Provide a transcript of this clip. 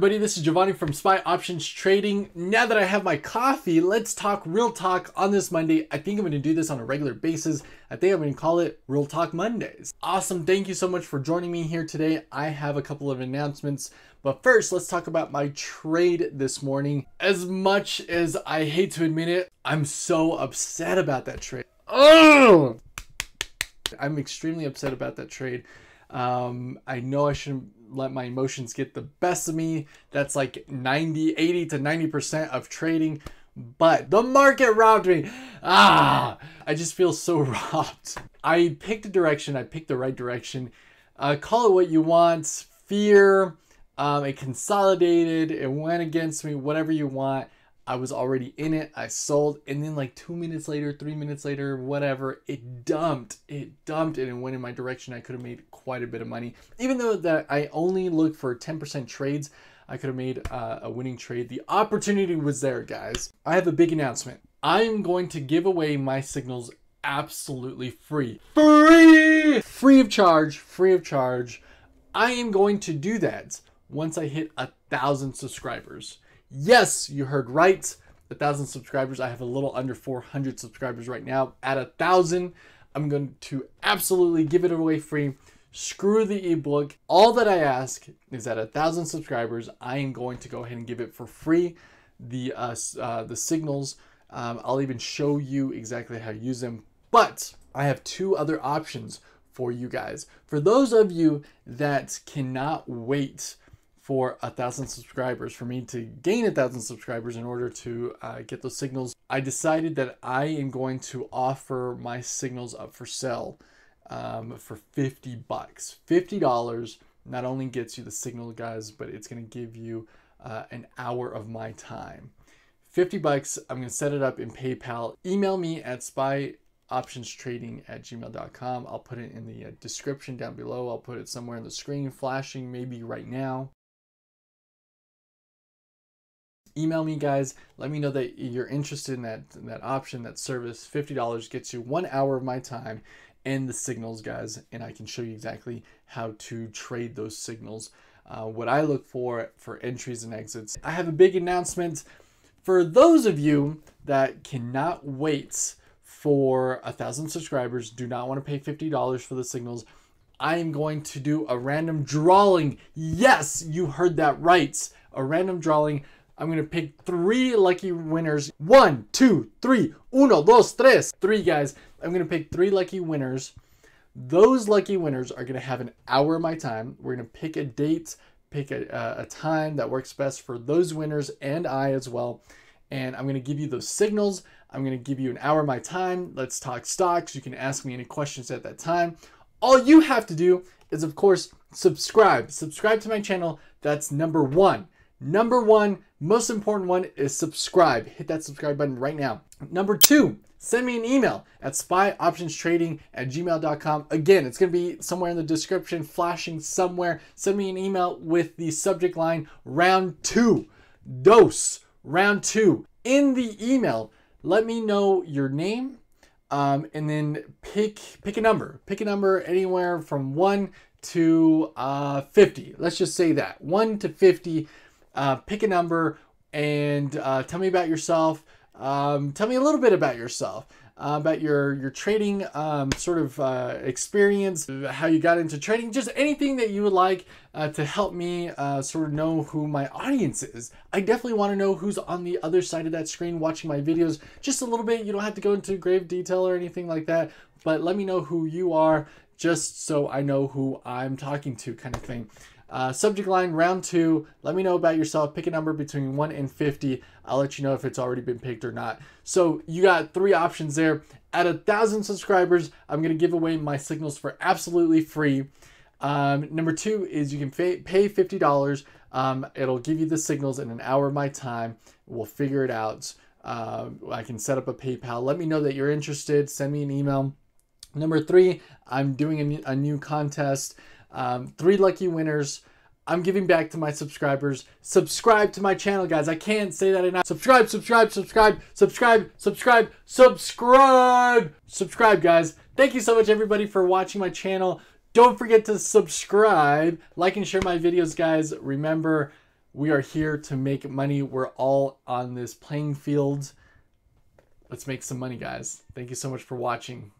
everybody, this is Giovanni from SPY Options Trading. Now that I have my coffee, let's talk real talk on this Monday. I think I'm going to do this on a regular basis. I think I'm going to call it Real Talk Mondays. Awesome. Thank you so much for joining me here today. I have a couple of announcements, but first, let's talk about my trade this morning. As much as I hate to admit it, I'm so upset about that trade. Oh! I'm extremely upset about that trade. Um, I know I shouldn't let my emotions get the best of me. That's like 90, 80 to 90% of trading. But the market robbed me. Ah, I just feel so robbed. I picked a direction. I picked the right direction. Uh, call it what you want. Fear. Um, it consolidated. It went against me. Whatever you want. I was already in it. I sold, and then like two minutes later, three minutes later, whatever, it dumped. It dumped, and it went in my direction. I could have made quite a bit of money, even though that I only looked for 10% trades. I could have made uh, a winning trade. The opportunity was there, guys. I have a big announcement. I am going to give away my signals absolutely free. Free! Free of charge, free of charge. I am going to do that once I hit a thousand subscribers. Yes, you heard right. A thousand subscribers. I have a little under 400 subscribers right now. At a thousand, I'm going to absolutely give it away free. Screw the ebook. All that I ask is at a thousand subscribers, I am going to go ahead and give it for free. The uh, uh, the signals. Um, I'll even show you exactly how to use them. But I have two other options for you guys. For those of you that cannot wait for a thousand subscribers for me to gain a thousand subscribers in order to uh, get those signals. I decided that i am going to offer my signals up for sale um, for 50 bucks. 50 dollars not only gets you the signal guys but it's going to give you uh, an hour of my time. 50 bucks i'm going to set it up in paypal. Email me at spy optionstrading at gmail.com. I'll put it in the uh, description down below. I'll put it somewhere on the screen, flashing maybe right now email me guys. Let me know that you're interested in that in that option that service. $50 gets you one hour of my time and the signals guys and i can show you exactly how to trade those signals. Uh, what i look for for entries and exits. I have a big announcement for those of you that cannot wait for a thousand subscribers do not want to pay $50 for the signals. I am going to do a random drawing. Yes you heard that right. A random drawing I'm to pick three lucky winners. One, two, three. Uno, dos, tres. Three guys. I'm to pick three lucky winners. Those lucky winners are to have an hour of my time. We're to pick a date, pick a, uh, a time that works best for those winners and I as well. And I'm to give you those signals. I'm to give you an hour of my time. Let's talk stocks. You can ask me any questions at that time. All you have to do is, of course, subscribe. Subscribe to my channel. That's number one. Number one, most important one is subscribe. Hit that subscribe button right now. Number two, send me an email at spyoptionstrading at gmail.com. Again, it's going to be somewhere in the description, flashing somewhere. Send me an email with the subject line round two, dose, round two. In the email, let me know your name, um, and then pick pick a number. Pick a number anywhere from one to uh, 50. Let's just say that one to 50 uh, pick a number and uh, tell me about yourself. Um, tell me a little bit about yourself, uh, about your your trading um, sort of uh, experience, how you got into trading, just anything that you would like uh, to help me uh, sort of know who my audience is. I definitely want to know who's on the other side of that screen watching my videos. Just a little bit. You don't have to go into grave detail or anything like that, but let me know who you are, just so I know who I'm talking to, kind of thing. Uh, subject line round two. Let me know about yourself. Pick a number between 1 and 50. I'll let you know if it's already been picked or not. So you got three options there. At a thousand subscribers, I'm going to give away my signals for absolutely free. Um, number two is you can pay $50. Um, it'll give you the signals in an hour of my time. We'll figure it out. Uh, I can set up a PayPal. Let me know that you're interested. Send me an email. Number three, I'm doing a, a new contest. Um, three lucky winners. I'm giving back to my subscribers. Subscribe to my channel, guys. I can't say that enough. Subscribe, subscribe, subscribe, subscribe, subscribe, subscribe, subscribe, guys. Thank you so much, everybody, for watching my channel. Don't forget to subscribe, like, and share my videos, guys. Remember, We are here to make money. We're all on this playing field. Let's make some money, guys. Thank you so much for watching.